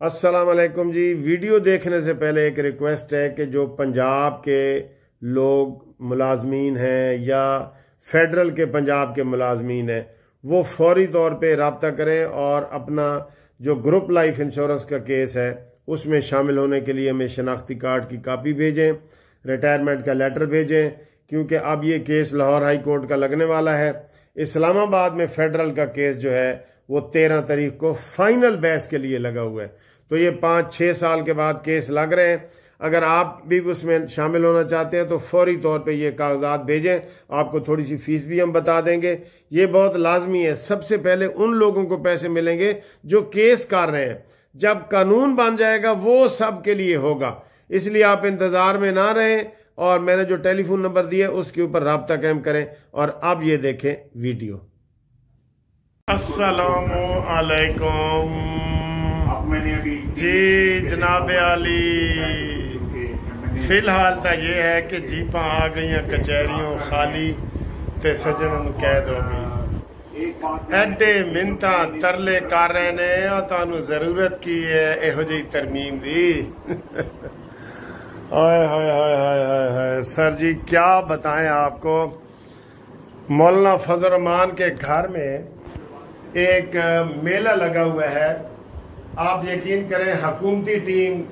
अस्सलाम वालेकुम जी। वीडियो देखने से पहले एक रिक्वेस्ट है कि जो पंजाब के लोग मुलाजमीन हैं या फेडरल के पंजाब के मुलाजमीन हैं, वो फौरी तौर पे रबता करें और अपना जो ग्रुप लाइफ इंश्योरेंस का केस है, उसमें शामिल होने के लिए हमें शनाख्ती कार्ड की कापी भेजें, रिटायरमेंट का लेटर भेजें, क्योंकि अब ये केस लाहौर हाई कोर्ट का लगने वाला है। इस्लामाबाद में फेडरल का केस जो है वो तेरह तारीख को फाइनल बहस के लिए लगा हुआ है। तो ये पाँच, छह साल के बाद केस लग रहे हैं। अगर आप भी उसमें शामिल होना चाहते हैं तो फौरी तौर पे ये कागजात भेजें। आपको थोड़ी सी फ़ीस भी हम बता देंगे। ये बहुत लाजमी है। सबसे पहले उन लोगों को पैसे मिलेंगे जो केस कर रहे हैं। जब कानून बन जाएगा, वो सब के लिए होगा। इसलिए आप इंतज़ार में ना रहें और मैंने जो टेलीफोन नंबर दिया उसके ऊपर रबता कायम करें और अब ये देखें वीडियो। अस्सलाम जी जनाब आली। फ़िलहाल तो ये है कि जीपा आ गई कचहरियों खाली ते सजन कैद हो गई। एडे मिनता तरले कर रहे ने और ज़रूरत की है यहो जी तरमीम दी। हाय हाय हाय हाय हाय हाय। सर जी क्या बताएँ आपको? मौलाना फजल रमान के घर में एक मेला लगा हुआ है। आप यकीन करें, हकूमती टीम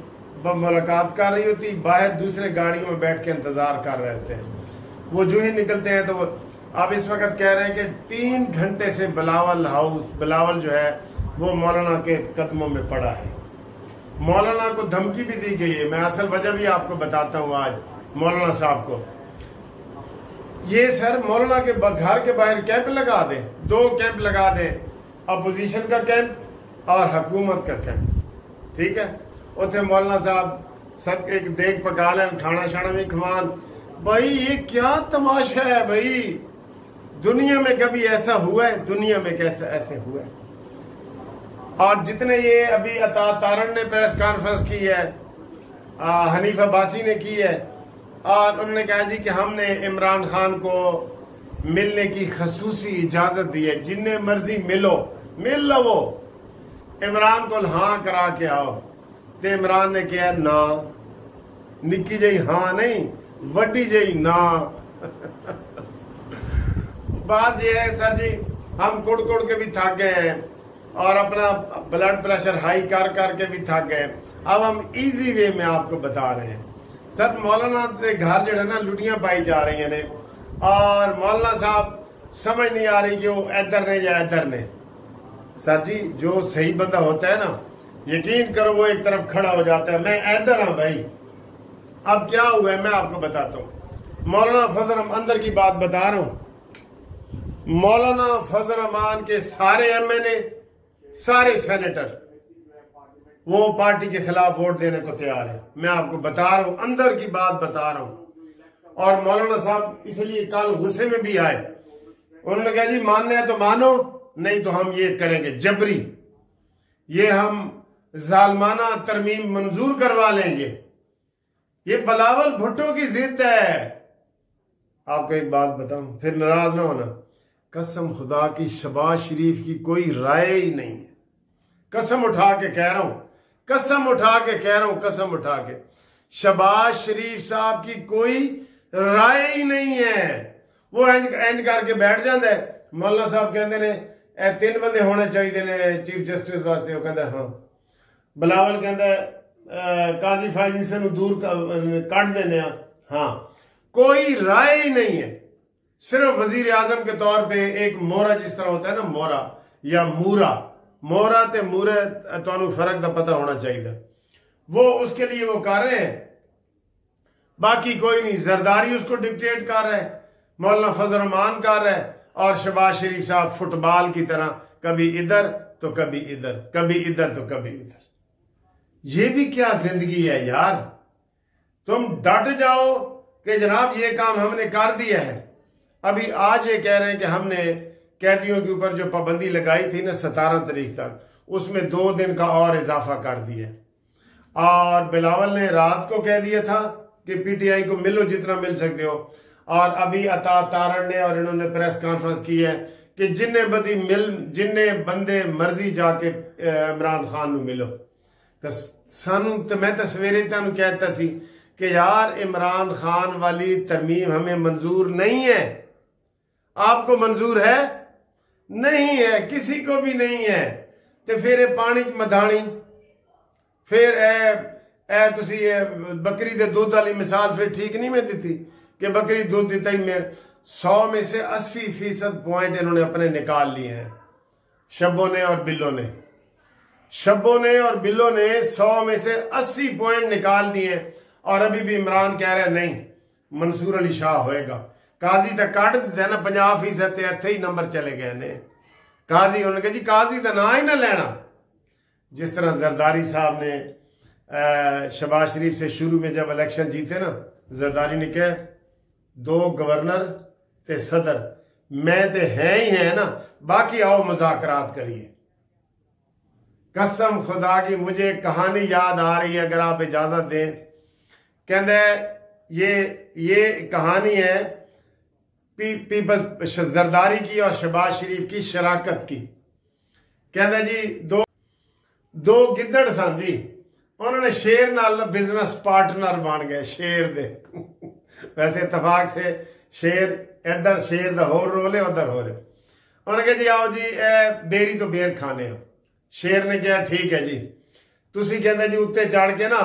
मुलाकात कर रही होती, बाहर दूसरे गाड़ियों में बैठ के इंतज़ार कर रहे थे वो जो ही निकलते हैं तो आप इस वक्त कह रहे हैं कि तीन घंटे से बिलावल हाउस, बिलावल जो है, वो मौलाना के कदमों में पड़ा है। मौलाना को धमकी भी दी गई है। मैं असल वजह भी आपको बताता हूँ आज, मौलाना साहब को। ये सर मौलाना के घर के बाहर कैंप लगा दें। दो कैंप लगा दें। अपोजिशन का कैंप और हुकूमत का कैंप। ठीक है? उसे मौलाना साहब सब एक देख पका लें खाना शाना भी खवान। भाई, ये क्या तमाशा है भाई? दुनिया में कभी ऐसा हुआ है? दुनिया में कैसे ऐसे हुआ है? और जितने ये अभी अता तारण ने प्रेस कॉन्फ्रेंस की है हनीफ अब्बासी ने की है और उन्होंने कहा जी कि हमने इमरान खान को मिलने की खसूसी इजाज़त दी है। जिन्हें मर्ज़ी मिलो, मिल लो इमरान को हाँ करा के आओ। तो इमरान ने कहा, ना निकी जी हाँ नहीं, वड्डी जी ना। बात यह है, सर जी, हम कुड़ कुड़ के भी थक गए हैं और अपना ब्लड प्रेशर हाई कर करके भी थक गए अब हम इजी वे में आपको बता रहे हैं। सर, मौलाना के घर जो है ना लुटियाँ पाई जा रही हैं और मौलाना साहब, समझ नहीं आ रही कि वो इधर ने या इधर ने। सर जी, जो सही बंदा होता है ना, यकीन करो वो एक तरफ़ खड़ा हो जाता है। मैं इधर हाँ भाई। अब क्या हुआ है, मैं आपको बताता हूँ। मौलाना फजल अंदर की बात बता रहा हूँ। मौलाना फजल के सारे एमएनए सारे सेनेटर वो पार्टी के खिलाफ वोट देने को तैयार है। मैं आपको बता रहा हूँ, अंदर की बात बता रहा हूँ। और मौलाना साहब इसलिए कल गुस्से में भी आए। उन्होंने कहा, जी, मानना है तो मानो, नहीं तो हम ये करेंगे। जबरी, ये हम जालमाना तरमीम मंजूर करवा लेंगे। ये बलावल भुट्टो की जिद है। आपको एक बात बताऊँ, फिर नाराज़ ना होना। कसम खुदा की शबाज शरीफ की कोई राय ही नहीं है। कसम उठा के कह रहा हूँ कसम उठा के कह रहा हूं कसम उठा के शबाज शरीफ साहब की कोई राय ही नहीं है वो इंज इंज करके बैठ जाता है मौला साहब कहते ने ਇਹ ਤਿੰਨ ਬੰਦੇ ਹੋਣੇ ਚਾਹੀਦੇ ਨੇ ਚੀਫ ਜਸਟਿਸ ਵਾਸਤੇ ਉਹ ਕਹਿੰਦਾ ਹਾਂ ਬਲਾਵਲ ਕਹਿੰਦਾ ਕਾਜ਼ੀ ਫਾਜ਼ੀ ਨੂੰ ਦੂਰ ਕੱਢ देने हाँ कोई राय ही नहीं है सिर्फ वजीर आजम के तौर पे एक मोरा जिस तरह होता है ना मोरा या मूरा मोरा ते मूरे तो फ़र्क का पता होना चाहिए वो उसके लिए वो कर रहे हैं। बाकी कोई नहीं, जरदारी उसको डिक्टेट कर रहा है। मौलाना फजल कर रहा है और शबाज शरीफ साहब फुटबॉल की तरह, कभी इधर तो कभी इधर कभी इधर तो कभी इधर। ये भी क्या ज़िंदगी है यार? तुम डट जाओ कि जनाब ये काम हमने कर दिया है। अभी आज ये कह रहे हैं कि हमने कैदियों के ऊपर जो पाबंदी लगाई थी ना सतारह तारीख तक उसमें दो दिन का और इजाफा कर दिया और बिलावल ने रात को कह दिया था कि पीटीआई को मिलो जितना मिल सकते हो और अभी अता तारण ने और इन्होंने प्रेस कॉन्फ्रेंस की है कि जिन्ने बदी मिल जिन्ने बंदे मर्जी जाके इमरान खान नु मिलो ਤਾਂ ਸਾਨੂੰ ਤੇ ਮੈਂ ਤਾਂ ਸਵੇਰੇ ਤੁਹਾਨੂੰ ਕਹਿਤਾ ਸੀ कि यार इमरान खान वाली तरमीम हमें मंजूर नहीं है आपको मंजूर है नहीं है किसी को भी नहीं है ਤੇ ਫਿਰ ਇਹ ਪਾਣੀ ਚ ਮਧਾਣੀ ਫਿਰ ਇਹ ਇਹ ਤੁਸੀਂ ਇਹ ਬੱਕਰੀ ਦੇ ਦੁੱਧ ਵਾਲੀ ਮਿਸਾਲ ਫਿਰ ਠੀਕ ਨਹੀਂ ਮੈਂ ਦਿੱਤੀ कि बकरी दूध देता ही में सौ में से अस्सी फीसद पॉइंट इन्होंने अपने निकाल लिए हैं शब्बों ने और बिल्लों ने शब्बों ने और बिल्लों ने सौ में से अस्सी पॉइंट निकाल दिए और अभी भी इमरान कह रहे नहीं मंसूर अली शाह होएगा काजी तो कट दिते ना पंजाब फ़ीसद इतने ही नंबर चले गए ने काजी उन्होंने कहा जी काजी का ना ही ना लेना जिस तरह जरदारी साहब ने शबाज शरीफ से शुरू में जब इलेक्शन जीते ना जरदारी ने कहा दो गवर्नर ते सदर मैं ते है ही है ना बाकी आओ मुजाकरात करिए कसम खुदा की मुझे कहानी याद आ रही है अगर आप इजाज़त दें कहते ये ये कहानी है पीपल्स जरदारी की और शबाज शरीफ की शराकत की कहते जी दो दो गिद्दड़ सन जी उन्होंने शेर नाल बिजनेस पार्टनर बन गए शेर दे वैसे इतफाक से शेर इधर शेर का होर रोल है उधर हो रहे उन्होंने कहा जी आओ जी ए बेरी तो बेर खाने हो शेर ने कहा ठीक है जी ਤੁਸੀਂ ਕਹਿੰਦੇ ਜੀ ਉੱਤੇ ਚੜ ਕੇ ਨਾ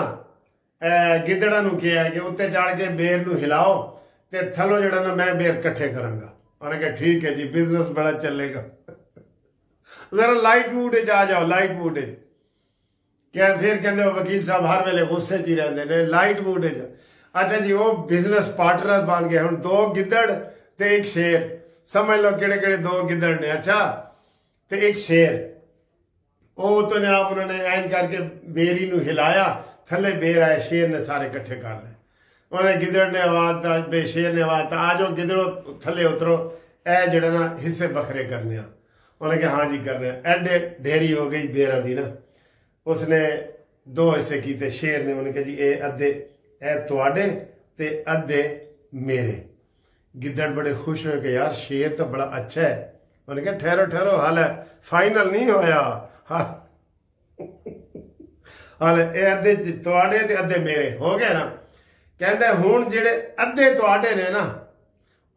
ਗਿੱਦੜਾਂ ਨੂੰ ਕਿਹਾ ਕਿ ਉੱਤੇ ਚੜ ਕੇ ਬੇਰ ਨੂੰ ਹਿਲਾਓ ਤੇ ਥੱਲੋਂ ਜਿਹੜਾ ਨਾ ਮੈਂ ਬੇਰ ਇਕੱਠੇ ਕਰਾਂਗਾ। ਉਹਨੇ ਕਿਹਾ, ਠੀਕ ਹੈ ਜੀ ਬਿਜ਼ਨਸ ਬੜਾ ਚੱਲੇਗਾ। ਜ਼ਰਾ ਲਾਈਟ ਮੂਡ 'ਚ ਆ ਜਾਓ ਲਾਈਟ ਮੂਡ 'ਚ ਕਿ ਫਿਰ ਕਹਿੰਦੇ ਵਕੀਲ ਸਾਹਿਬ ਹਰ ਵੇਲੇ ਗੁੱਸੇ 'ਚ ਹੀ ਰਹਿੰਦੇ ਨੇ ਲਾਈਟ ਮੂਡ 'ਚ ਅੱਛਾ ਜੀ, ਉਹ ਬਿਜ਼ਨਸ ਪਾਰਟਨਰ ਬਣ ਗਏ ਹੁਣ, ਦੋ ਗਿੱਦੜ ਤੇ ਇੱਕ ਸ਼ੇਰ। ਸਮਝ ਲਓ ਕਿਹੜੇ ਕਿਹੜੇ ਦੋ ਗਿੱਦੜ ਨੇ, ਅੱਛਾ? ਤੇ ਇੱਕ ਸ਼ੇਰ। ਉਹ ਤੋਂ ਜਨਾਬ ਉਹਨਾਂ ਨੇ ਐਨ ਕਰਕੇ ਬੇਰੀ ਨੂੰ ਹਿਲਾਇਆ, ਥੱਲੇ ਬੇਰ ਆਏ, ਸ਼ੇਰ ਨੇ ਸਾਰੇ ਇਕੱਠੇ ਕਰ ਲਏ। ਉਹਨੇ ਗਿੱਦੜ ਨੇ ਆਵਾਜ਼ ਦਾ ਬੇਸ਼ੇਰ ਨੇ ਆਵਾਜ਼ ਤਾਂ ਜਾਓ, ਗਿੱਦੜੋ ਥੱਲੇ ਉਤਰੋ। ਇਹ ਜਿਹੜਾ ਨਾ ਹਿੱਸੇ ਬਖਰੇ ਕਰਨੇ ਆ। ਉਹਨੇ ਕਿਹਾ, ਹਾਂ ਜੀ, ਕਰਨੇ ਐਡੇ ਢੇਰੀ ਹੋ ਗਈ ਬੇਰਾਂ ਦੀ ਨਾ। ਉਸਨੇ ਦੋ ਹਿੱਸੇ ਕੀਤੇ, ਸ਼ੇਰ ਨੇ। ਉਹਨੇ ਕਿਹਾ ਜੀ, ਇਹ ਅੱਧੇ, ਇਹ ਤੁਹਾਡੇ ਤੇ ਅੱਧੇ ਮੇਰੇ। ਗਿੱਦੜ ਬੜੇ ਖੁਸ਼ ਹੋਏ ਕਿ ਯਾਰ ਸ਼ੇਰ ਤਾਂ ਬੜਾ ਅੱਛਾ ਹੈ। ਉਹਨੇ ਕਿਹਾ, ਠਹਿਰੋ ਠਹਿਰੋ, ਹਾਲੇ ਫਾਈਨਲ ਨਹੀਂ ਹੋਇਆ। ਹਾਲੇ ਇਹ ਅੱਧੇ ਤੁਹਾਡੇ ਤੇ ਅੱਧੇ ਮੇਰੇ। ਹੋ ਗਏ ਨਾ? ਕਹਿੰਦਾ ਹੁਣ ਜਿਹੜੇ ਅੱਧੇ ਤੁਹਾਡੇ ਨੇ ਨਾ,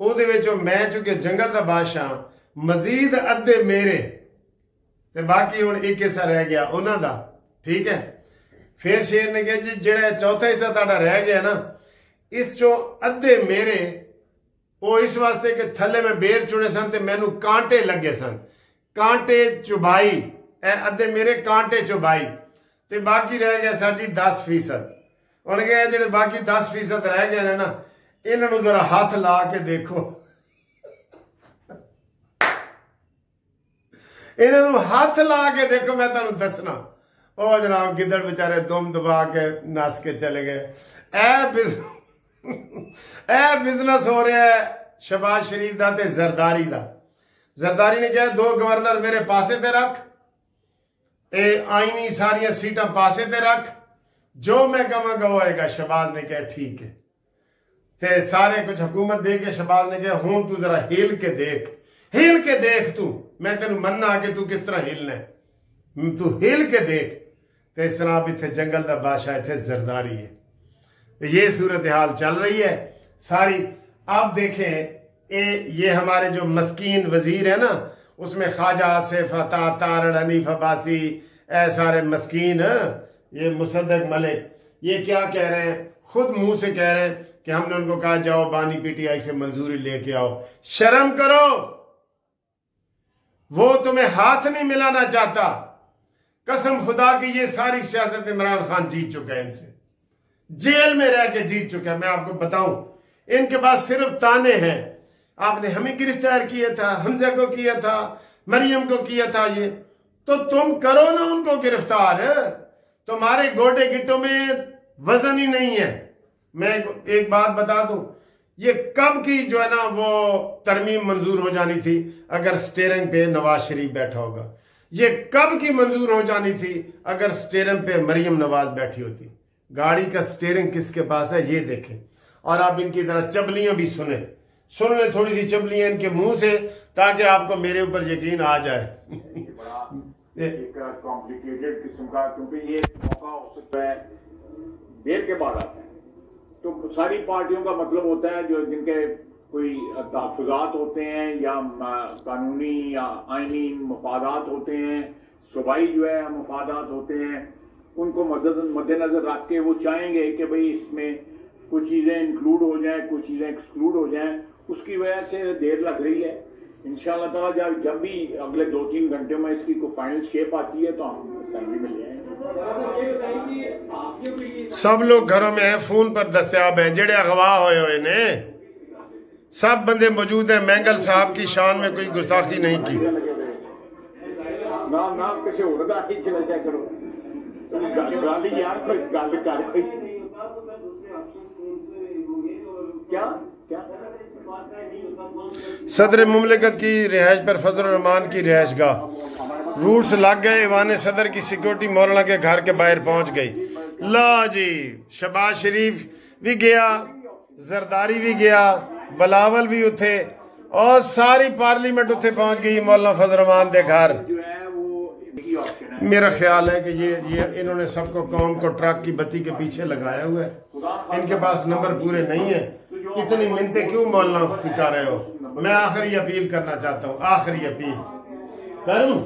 ਉਹਦੇ ਵਿੱਚੋਂ ਮੈਂ ਚੁੱਕੇ ਜੰਗਲ ਦਾ ਬਾਦਸ਼ਾਹ, ਮਜ਼ੀਦ ਅੱਧੇ ਮੇਰੇ। ਤੇ ਬਾਕੀ ਹੁਣ ਇੱਕ ਹਿੱਸਾ ਰਹਿ ਗਿਆ ਉਹਨਾਂ ਦਾ। ਠੀਕ ਹੈ? ਫਿਰ ਸ਼ੇਰ ਨੇ ਕਿਹਾ ਜੀ, ਜਿਹੜਾ ਚੌਥਾ ਹਿੱਸਾ ਤੁਹਾਡਾ ਰਹਿ ਗਿਆ ਨਾ, ਇਸ ਚੋਂ ਅੱਧੇ ਮੇਰੇ, ਉਹ ਇਸ ਵਾਸਤੇ ਕਿ ਥੱਲੇ ਮੈਂ ਬੇਰ ਚੁਣੇ ਸਨ ਤੇ ਮੈਨੂੰ ਕਾਂਟੇ ਲੱਗੇ ਸਨ। ਕਾਂਟੇ ਚੁਬਾਈ, ਇਹ ਅੱਧੇ ਮੇਰੇ ਕਾਂਟੇ ਚੁਬਾਈ। ਤੇ ਬਾਕੀ ਰਹਿ ਗਿਆ ਸਾਡੀ 10% ਉਹਨੇ ਕਿਹਾ ਜਿਹੜੇ ਬਾਕੀ 10% ਰਹਿ ਗਏ ਨੇ ਨਾ, ਇਹਨਾਂ ਨੂੰ ਜ਼ਰਾ ਹੱਥ ਲਾ ਕੇ ਦੇਖੋ। ਇਹਨਾਂ ਨੂੰ ਹੱਥ ਲਾ ਕੇ ਦੇਖੋ, ਮੈਂ ਤੁਹਾਨੂੰ ਦੱਸਣਾ। ਉਹ ਜਨਾਬ ਗਿੱਦੜ ਵਿਚਾਰੇ ਦੁਮ ਦਬਾ ਕੇ ਨਸ ਕੇ ਚਲੇ ਗਏ। ਇਹ ਇਹ ਬਿਜ਼ਨਸ ਹੋ ਰਿਹਾ ਹੈ ਸ਼ਬਾਜ਼ ਸ਼ਰੀਫ ਦਾ ਤੇ ਜ਼ਰਦਾਰੀ ਦਾ। ਜ਼ਰਦਾਰੀ ਨੇ ਕਿਹਾ, ਦੋ ਗਵਰਨਰ ਮੇਰੇ ਪਾਸੇ ਤੇ ਰੱਖ, ਇਹ ਆਈਨੀ ਸਾਰੀਆਂ ਸੀਟਾਂ ਪਾਸੇ ਤੇ ਰੱਖ। ਜੋ ਮੈਂ ਕਹਾਂਗਾ ਹੋਏਗਾ ਸ਼ਬਾਜ਼ ਨੇ ਕਿਹਾ ਠੀਕ ਹੈ ਤੇ ਸਾਰੇ ਕੁਝ ਹਕੂਮਤ ਦੇ ਕੇ ਸ਼ਬਾਜ਼ ਨੇ ਕਿਹਾ ਹੁਣ ਤੂੰ ਜ਼ਰਾ ਹਿਲ ਕੇ ਦੇਖ ਹਿਲ ਕੇ ਦੇਖ ਤੂੰ ਮੈਂ ਤੈਨੂੰ ਮੰਨਣਾ ਕਿ ਤੂੰ ਕਿਸ ਤਰ੍ਹਾਂ ਹਿਲਣਾ ਤੂੰ ਹਿਲ ਕੇ ਦੇਖ ਤੇ ਇਸ ਤਰ੍ਹਾਂ ਇੱਥੇ ਜੰਗਲ ਦਾ ਬਾਦਸ਼ਾਹ ਇੱਥੇ ਜ਼ਰਦਾਰੀ ਹੈ तो ये सूरत हाल चल रही है सारी आप देखें ये ये हमारे जो मस्कीन वजीर है ना उसमें ख्वाजा आसिफ अता तारड़ हनीफ अब्बासी ऐ सारे मस्कीन ये मुसद्दक मलिक, ये क्या कह रहे हैं? खुद मुँह से कह रहे हैं कि हमने उनको कहा, जाओ बानी पीटीआई से मंजूरी लेके आओ। शर्म करो। वो तुम्हें हाथ नहीं मिलाना चाहता। कसम खुदा की, ये सारी सियासत इमरान खान जीत चुका है इनसे। जेल में रह के जीत चुका है। मैं आपको बताऊँ, इनके पास सिर्फ़ ताने हैं। आपने हमें गिरफ़्तार किया था, हमजा को किया था, मरियम को किया था ये। तो तुम करो ना उनको गिरफ़्तार। तुम्हारे गोडे गिट्टों में वज़न ही नहीं है। मैं एक बात बता दूँ, ये कब की जो है ना वो तरमीम मंजूर हो जानी थी, अगर स्टेरिंग पे नवाज़ शरीफ बैठा होगा। ये कब की मंजूर हो जानी थी, अगर स्टेरिंग पे मरियम नवाज़ बैठी होती। गाड़ी का स्टेरिंग किसके पास है, ये देखें। और आप इनकी तरह चबलियाँ भी सुने। सुन ले थोड़ी सी चबलियाँ इनके मुँह से, ताकि आपको मेरे ऊपर यकीन आ जाए। एक कॉम्प्लिकेटेड किस्म का, क्योंकि ये मौका हो सकता है, देर के बाद आता है। तो सारी पार्टियों का मतलब होता है, जो जिनके कोई तहफात होते हैं, या कानूनी या आइनी मफादात होते हैं, सूबाई जो है, मफादात होते हैं, उनको मद्देनजर रख के वो चाहेंगे कि भाई इसमें कुछ चीज़ें इंक्लूड हो जाएँ, कुछ चीज़ें एक्सक्लूड हो जाएँ, उसकी वजह से देर लग रही है। इंशाल्लाह जब जब भी अगले दो तीन घंटे में इसकी कोई फाइनल शेप आती है तो हम असेंबली में ले सब लोग घरों में है फ़ोन पर दस्तियाब हैं जेड़े अगवा होए हुए ने। सब बंदे मौजूद हैं मैंगल साहब की शान में कोई गुस्ताखी नहीं की। ना ना किसी और का ही चला जाया करो। गल यार कोई गल कर क्या? सदर मुमलिकत की रिहाइश पर फजल रहमान की रिहाइश गाह रूट्स लग गए ईवान सदर की सिक्योरिटी मौलाना के घर के बाहर पहुँच गई। ला जी, शबाज शरीफ भी गया, जरदारी भी गया, बलावल भी उठे, और सारी पार्लियामेंट उठे पहुँच गई मौलाना फजल रहमान के घर। मेरा ख्याल है कि ये ये इन्होंने सबको कौम को ट्रक की बत्ती के पीछे लगाया हुआ है। इनके पास नंबर पूरे नहीं है। इतनी मिनते क्यों मोलना कर रहे हो? मैं आखिरी अपील करना चाहता हूँ, आखिरी अपील। करूँ?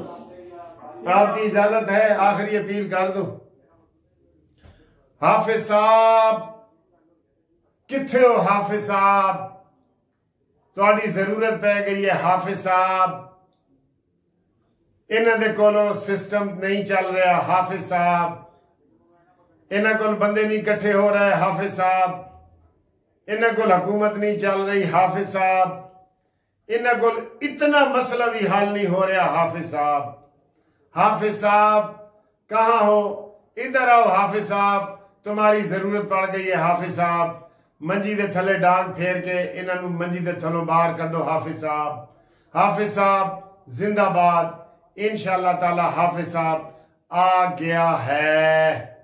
आपकी इजाज़त है, आखिरी अपील कर दो। हाफिज साहब किथे हो हाफिज साहब? थोड़ी ज़रूरत पै गई है हाफिज साहब। इन्होंने को सिस्टम नहीं चल रहा हाफिज साहब। इन्हों को बंदे नहीं इकट्ठे हो रहे हाफिज साहब। इन्हों को हुकूमत नहीं चल रही, हाफिज साहब। इन्हों को इतना मसला भी हल नहीं हो रहा, हाफिज साहब। हाफिज साहब, कहा हो? इधर आओ, हाफिज साहब। तुम्हारी ज़रूरत पड़ गई है, हाफिज साहब। मंजी के थले डांग फेर के इन्हों मंजी के थलों बाहर कढो हाफिज साहब। हाफिज साहब, जिंदाबाद। इन ताला हाफिज साहब आ गया है।